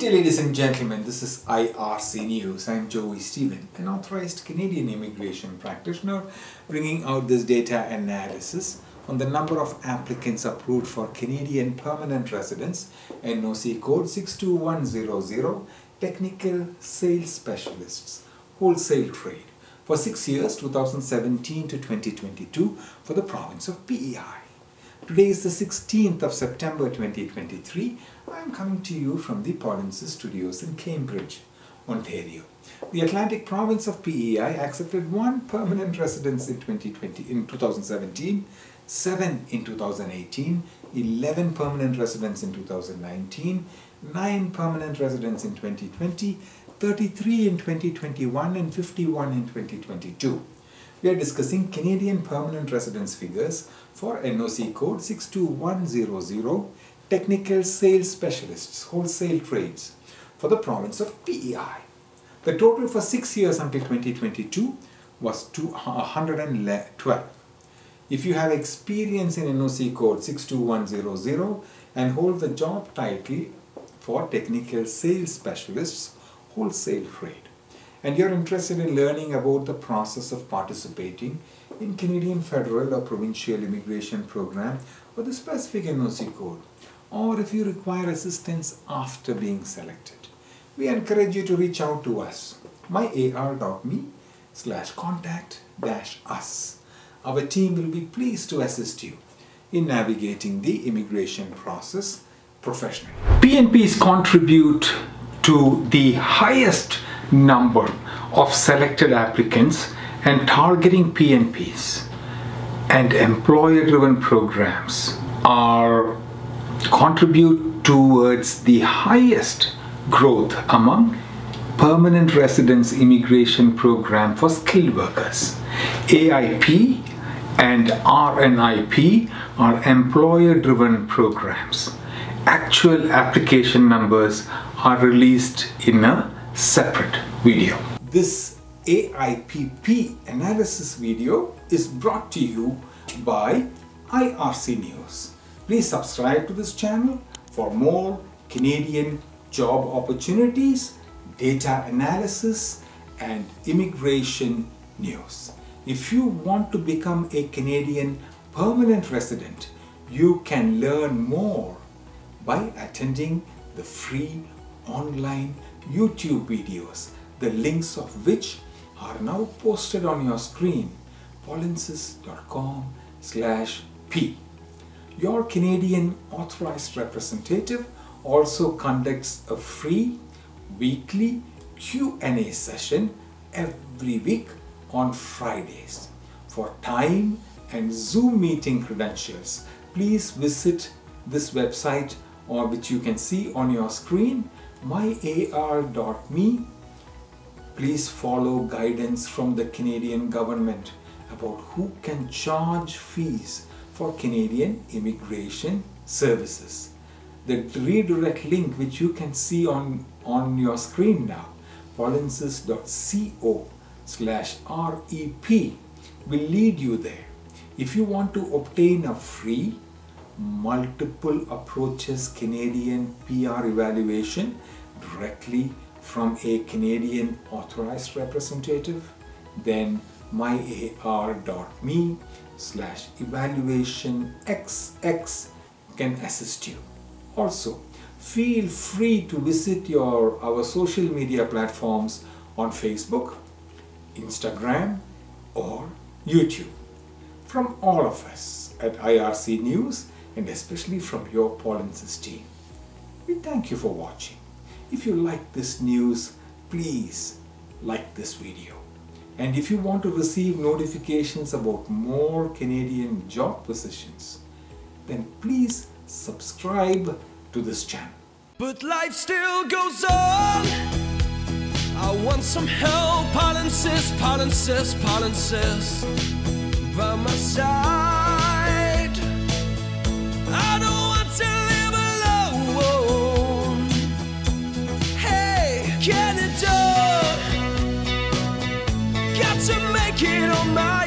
day, ladies and gentlemen. This is IRC News. I'm Joy Stephen, an authorized Canadian immigration practitioner, bringing out this data analysis on the number of applicants approved for Canadian permanent residence and NOC code 62100 technical sales specialists wholesale trade for 6 years 2017 to 2022 for the province of PEI. Today is the 16th of September 2023. I am coming to you from the Polinsys Studios in Cambridge, Ontario. The Atlantic province of PEI accepted one permanent residence in 2020 in 2017, seven in 2018, 11 permanent residents in 2019, 9 permanent residents in 2020, 33 in 2021 and 51 in 2022 we are discussing Canadian permanent residence figures for NOC code 62100 technical sales specialists wholesale trades for the province of PEI. The total for 6 years until 2022 was 112. If you have experience in NOC code 62100 and hold the job title for technical sales specialists wholesale trade and you're interested in learning about the process of participating in Canadian federal or provincial immigration program or the specific NOC code, or if you require assistance after being selected, we encourage you to reach out to us, myar.me slash contact dash us. Our team will be pleased to assist you in navigating the immigration process professionally. PNPs contribute to the highest number of selected applicants and targeting PNPs and employer driven programs are contribute towards the highest growth among permanent residence immigration program for skilled workers. AIP and RNIP are employer driven programs. Actual application numbers are released in a separate video. This AIPP analysis video is brought to you by IRC News. Please subscribe to this channel for more Canadian job opportunities, data analysis and immigration news. If you want to become a Canadian permanent resident, you can learn more by attending the free online YouTube videos, the links of which are now posted on your screen polinsys.com slash p. Your Canadian authorized representative also conducts a free weekly Q&A session every week on Fridays. For time and Zoom meeting credentials, please visit this website or which you can see on your screen myar.me. Please follow guidance from the Canadian government about who can charge fees for Canadian immigration services. The redirect link which you can see on, on your screen now, polinsys.co slash REP will lead you there. If you want to obtain a free multiple approaches Canadian PR evaluation directly from a Canadian authorized representative, then myar.me slash evaluation xx can assist you. Also, feel free to visit your our social media platforms on Facebook, Instagram or YouTube. From all of us at IRC News and especially from your Polinsys team, we thank you for watching. If you like this news, please like this video. And if you want to receive notifications about more Canadian job positions, then please subscribe to this channel. But life still goes on. I want some help, Polinsys, Polinsys, Polinsys. By my Get on my